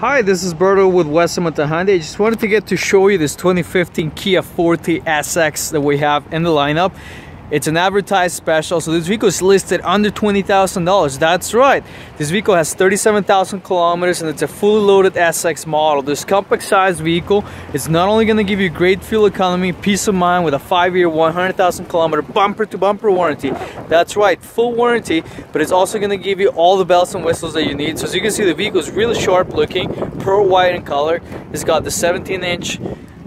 Hi, this is Berto with West Edmonton Hyundai. I just wanted to get to show you this 2015 Kia Forte SX that we have in the lineup. It's an advertised special, so this vehicle is listed under $20,000. That's right. This vehicle has 37,000 kilometers and it's a fully loaded SX model. This compact sized vehicle is not only going to give you great fuel economy, peace of mind with a 5-year, 100,000 kilometer bumper to bumper warranty. That's right, full warranty, but it's also going to give you all the bells and whistles that you need. So as you can see, the vehicle is really sharp looking, pearl white in color. It's got the 17 inch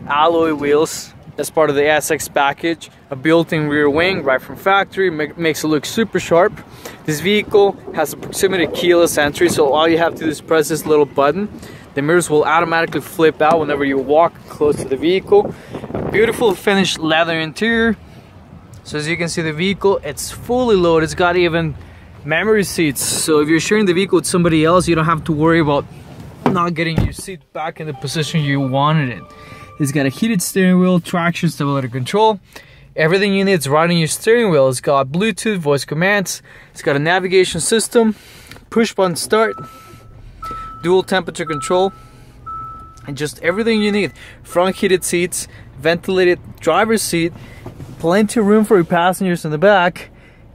alloy wheels as part of the SX package. A built-in rear wing right from factory make, makes it look super sharp. This vehicle has a proximity keyless entry so all you have to do is press this little button. The mirrors will automatically flip out whenever you walk close to the vehicle. A beautiful finished leather interior. So as you can see the vehicle, it's fully loaded. It's got even memory seats. So if you're sharing the vehicle with somebody else, you don't have to worry about not getting your seat back in the position you wanted it. It's got a heated steering wheel, traction stability control. Everything you need is right on your steering wheel. It's got Bluetooth, voice commands. It's got a navigation system, push button start, dual temperature control, and just everything you need. Front heated seats, ventilated driver's seat, plenty of room for your passengers in the back,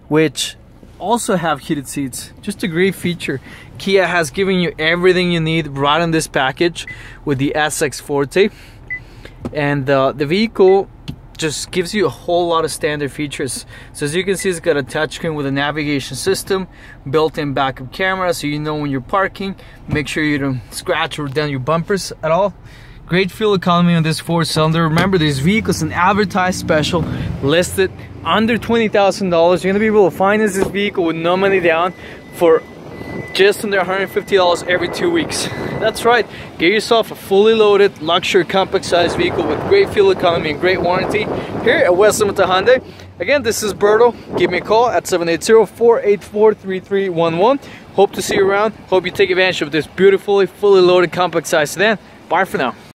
which also have heated seats. Just a great feature. Kia has given you everything you need right in this package with the SX Forte and uh, the vehicle just gives you a whole lot of standard features. So as you can see, it's got a touchscreen with a navigation system, built-in backup camera, so you know when you're parking. Make sure you don't scratch or dent your bumpers at all. Great fuel economy on this four-cylinder. Remember, this vehicle is an advertised special, listed under $20,000. You're gonna be able to finance this vehicle with no money down for just under $150 every two weeks. That's right, get yourself a fully loaded luxury compact size vehicle with great fuel economy and great warranty here at West Edmonton Hyundai. Again, this is Berto. Give me a call at 780-484-3311. Hope to see you around. Hope you take advantage of this beautifully fully loaded compact size sedan. Bye for now.